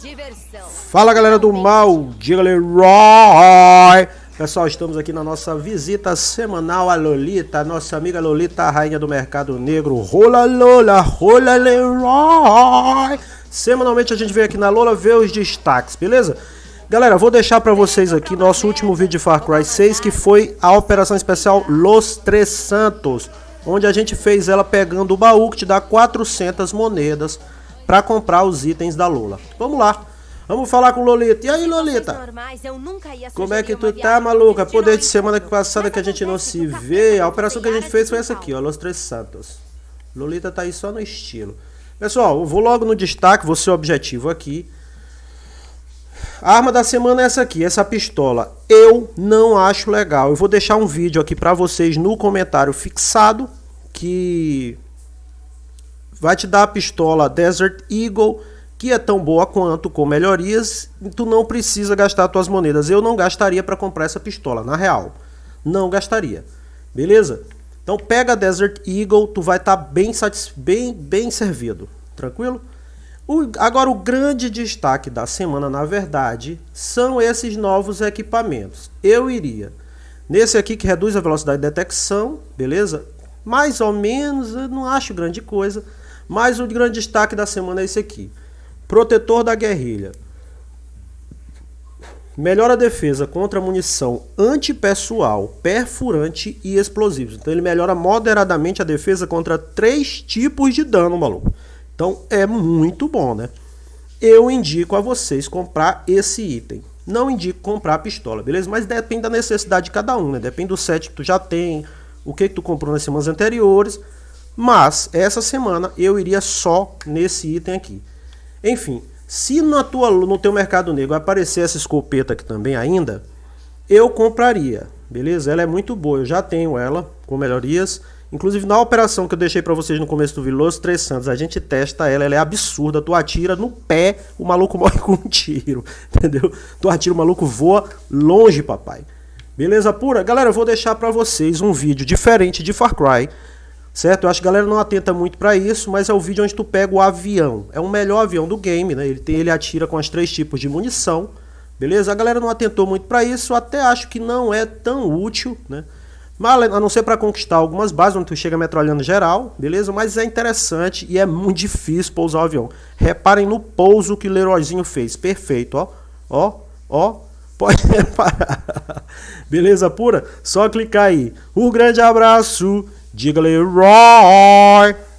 Diversão. Fala galera do mal, diga Leroy. Pessoal, estamos aqui na nossa visita semanal a Lolita, nossa amiga Lolita, a rainha do mercado negro. Rola Lola, rola Leroy. Semanalmente a gente vem aqui na Lola ver os destaques, beleza? Galera, vou deixar para vocês aqui nosso último vídeo de Far Cry 6, que foi a operação especial Los Tres Santos, onde a gente fez ela pegando o baú que te dá 400 moedas para comprar os itens da Lola. Vamos lá. Vamos falar com Lolita. E aí, Lolita? Como é que tu tá, maluca? Pô, desde semana passada que a gente não se vê, a operação que a gente fez foi essa aqui, ó, Los Tres Santos. Lolita tá aí só no estilo. Pessoal, eu vou logo no destaque, vou ser objetivo aqui. A arma da semana é essa aqui, essa pistola. Eu não acho legal. Eu vou deixar um vídeo aqui para vocês no comentário fixado que vai te dar a pistola Desert Eagle, que é tão boa quanto, com melhorias, tu não precisa gastar tuas moedas. Eu não gastaria para comprar essa pistola, na real. Não gastaria. Beleza? Então pega a Desert Eagle, tu vai estar tá bem, bem, bem servido. Tranquilo? O, agora, o grande destaque da semana, na verdade, são esses novos equipamentos. Eu iria nesse aqui que reduz a velocidade de detecção, beleza? Mais ou menos, eu não acho grande coisa. Mas o grande destaque da semana é esse aqui. Protetor da guerrilha. Melhora a defesa contra munição antipessoal, perfurante e explosivos. Então ele melhora moderadamente a defesa contra três tipos de dano, maluco. Então é muito bom, né? Eu indico a vocês comprar esse item. Não indico comprar a pistola, beleza? Mas depende da necessidade de cada um, né? Depende do set que tu já tem, o que, que tu comprou nas semanas anteriores. Mas essa semana eu iria só nesse item aqui. Enfim, se na tua, no teu mercado negro aparecer essa escopeta aqui também ainda, eu compraria, beleza? Ela é muito boa, eu já tenho ela com melhorias. Inclusive na operação que eu deixei para vocês no começo do vídeo, Los Três Santos, a gente testa ela, ela é absurda. Tu atira no pé, o maluco morre com um tiro, entendeu? Tu atira, o maluco voa longe, papai. Beleza pura? Galera, eu vou deixar para vocês um vídeo diferente de Far Cry, certo? Eu acho que a galera não atenta muito para isso, mas é o vídeo onde tu pega o avião. É o melhor avião do game, né? Ele, tem, ele atira com as três tipos de munição, beleza? A galera não atentou muito para isso, até acho que não é tão útil, né? Mas, a não ser para conquistar algumas bases, onde tu chega metralhando geral, beleza? Mas é interessante e é muito difícil pousar o avião. Reparem no pouso que o Leroyzinho fez. Perfeito, ó. Ó, ó. Pode reparar. Beleza pura? Só clicar aí. Um grande abraço. Diga Leroy.